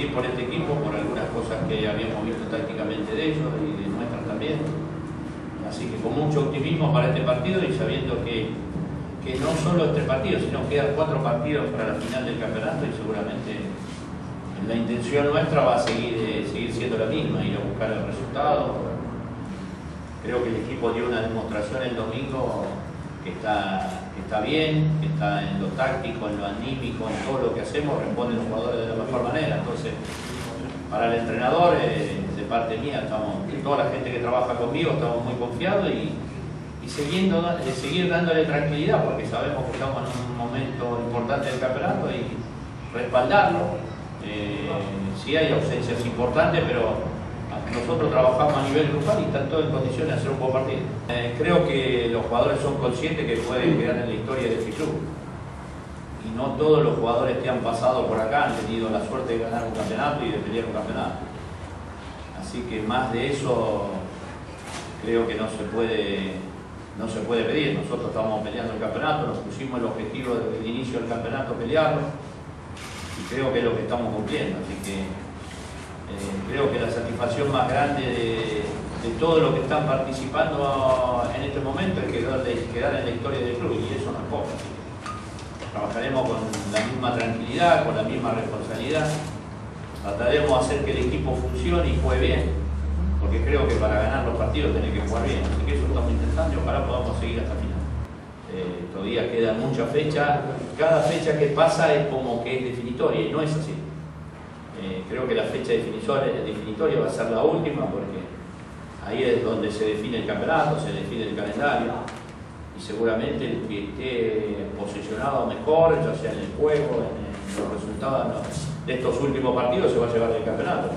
sufrir por este equipo, por algunas cosas que habíamos visto tácticamente de ellos y de nuestras también. Así que con mucho optimismo para este partido y sabiendo que, que no solo este partido, sino quedan cuatro partidos para la final del campeonato y seguramente la intención nuestra va a seguir, eh, seguir siendo la misma, ir a buscar el resultado. Creo que el equipo dio una demostración el domingo que está, que está bien, que está en lo táctico, en lo anímico, en todo lo que hacemos, responden los jugadores de la mejor manera. Entonces, para el entrenador, eh, de parte mía, estamos, toda la gente que trabaja conmigo, estamos muy confiados y, y siguiendo, de seguir dándole tranquilidad, porque sabemos que estamos en un momento importante del campeonato y respaldarlo. Eh, sí hay ausencias importantes, pero nosotros trabajamos a nivel grupal y están todos en condiciones de hacer un buen partido. Eh, creo que los jugadores son conscientes que pueden quedar en la historia de este club. Y no todos los jugadores que han pasado por acá han tenido la suerte de ganar un campeonato y de pelear un campeonato. Así que más de eso creo que no se puede, no se puede pedir. Nosotros estamos peleando el campeonato, nos pusimos el objetivo desde el inicio del campeonato pelearlo y creo que es lo que estamos cumpliendo. Así que creo que la satisfacción más grande de, todos los que están participando en este momento es quedar, quedar en la historia del club y eso no es poco. Trabajaremos con la misma tranquilidad, con la misma responsabilidad. Trataremos de hacer que el equipo funcione y juegue bien, porque creo que para ganar los partidos tiene que jugar bien. Así que eso estamos intentando y ojalá podamos seguir hasta el final. Eh, todavía queda mucha fecha. Cada fecha que pasa es como que es definitoria y no es así. Eh, creo que la fecha definitoria, va a ser la última porque ahí es donde se define el campeonato, se define el calendario y seguramente el que esté posicionado mejor, ya sea en el juego, en, los resultados de estos últimos partidos, se va a llevar el campeonato.